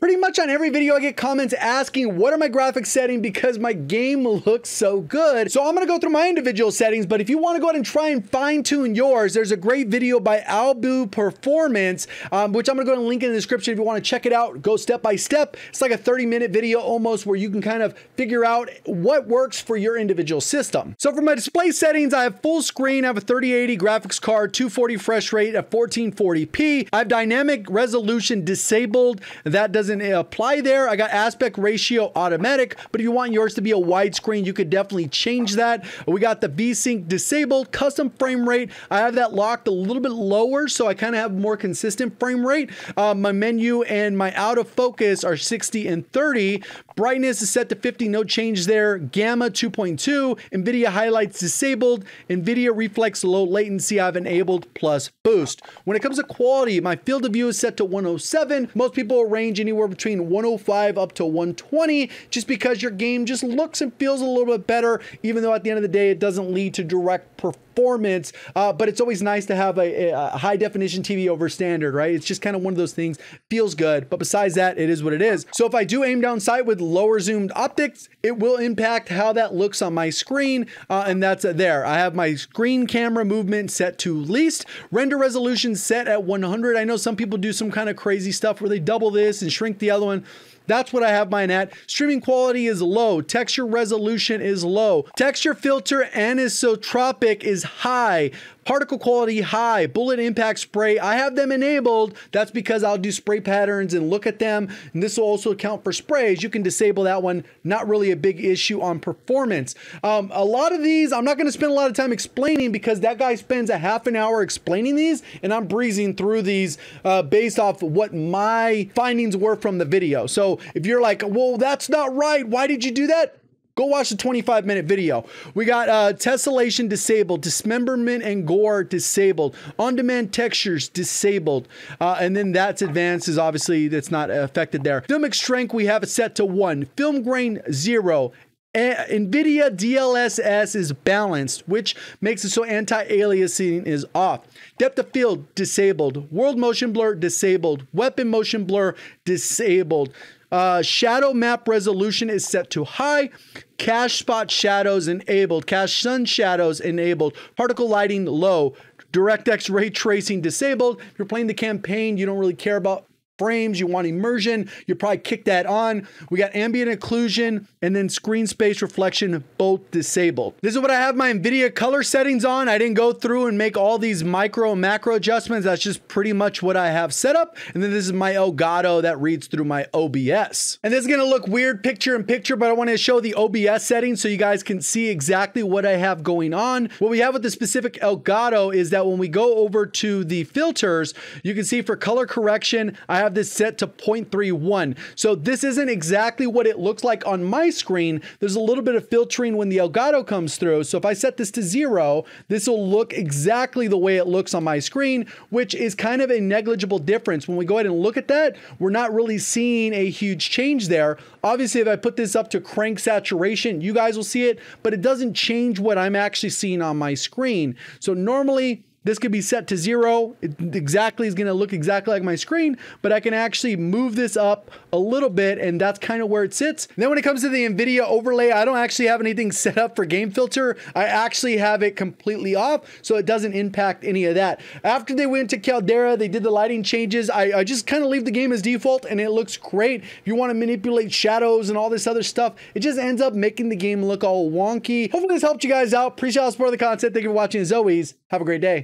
Pretty much on every video I get comments asking what are my graphics setting because my game looks so good. So I'm gonna go through my individual settings, but if you wanna go ahead and try and fine tune yours, there's a great video by Albu Performance, um, which I'm gonna go and link in the description if you wanna check it out, go step by step. It's like a 30 minute video almost where you can kind of figure out what works for your individual system. So for my display settings, I have full screen, I have a 3080 graphics card, 240 fresh rate at 1440p. I have dynamic resolution disabled. That doesn't apply there. I got aspect ratio automatic, but if you want yours to be a widescreen, you could definitely change that. We got the VSync disabled, custom frame rate. I have that locked a little bit lower, so I kind of have more consistent frame rate. Uh, my menu and my out of focus are 60 and 30. Brightness is set to 50, no change there. Gamma 2.2, NVIDIA highlights disabled, NVIDIA reflex low latency I've enabled plus boost. When it comes to quality, my field of view is set to 107. Most people range anywhere between 105 up to 120 just because your game just looks and feels a little bit better, even though at the end of the day, it doesn't lead to direct performance. Uh, but it's always nice to have a, a, high definition TV over standard, right? It's just kind of one of those things, feels good. But besides that, it is what it is. So if I do aim down sight with lower zoomed optics, it will impact how that looks on my screen. Uh, and that's there. I have my screen camera movement set to least, render resolution set at 100. I know some people do some kind of crazy stuff where they double this and shrink the other one. That's what I have mine at. Streaming quality is low. Texture resolution is low. Texture filter anisotropic is high. Particle quality high, bullet impact spray, I have them enabled. That's because I'll do spray patterns and look at them. And this will also account for sprays. You can disable that one. Not really a big issue on performance. Um, a lot of these, I'm not gonna spend a lot of time explaining because that guy spends a half an hour explaining these and I'm breezing through these uh, based off what my findings were from the video. So if you're like, well, that's not right. Why did you do that? Go watch the 25 minute video. We got uh, tessellation disabled, dismemberment and gore disabled, on demand textures disabled, uh, and then that's advanced is obviously that's not affected there. Filmic strength we have it set to one, film grain zero, NVIDIA DLSS is balanced, which makes it so anti-aliasing is off. Depth of field disabled. World motion blur disabled. Weapon motion blur disabled. Uh, shadow map resolution is set to high. Cache spot shadows enabled. Cache sun shadows enabled. Particle lighting low. DirectX ray tracing disabled. If you're playing the campaign, you don't really care about frames, you want immersion, you probably kick that on. We got ambient occlusion and then screen space reflection both disabled. This is what I have my NVIDIA color settings on. I didn't go through and make all these micro and macro adjustments. That's just pretty much what I have set up. And then this is my Elgato that reads through my OBS. And this is gonna look weird picture in picture, but I wanna show the OBS settings so you guys can see exactly what I have going on. What we have with the specific Elgato is that when we go over to the filters, you can see for color correction, I have have this set to 0.31. So this isn't exactly what it looks like on my screen. There's a little bit of filtering when the Elgato comes through. So if I set this to zero, this will look exactly the way it looks on my screen, which is kind of a negligible difference. When we go ahead and look at that, we're not really seeing a huge change there. Obviously, if I put this up to crank saturation, you guys will see it, but it doesn't change what I'm actually seeing on my screen. So normally this could be set to zero. It exactly is going to look exactly like my screen, but I can actually move this up a little bit and that's kind of where it sits. then when it comes to the NVIDIA overlay, I don't actually have anything set up for game filter. I actually have it completely off, so it doesn't impact any of that. After they went to Caldera, they did the lighting changes. I, I just kind of leave the game as default and it looks great. If you want to manipulate shadows and all this other stuff, it just ends up making the game look all wonky. Hopefully this helped you guys out. Appreciate all the support of the content. Thank you for watching as always. Have a great day.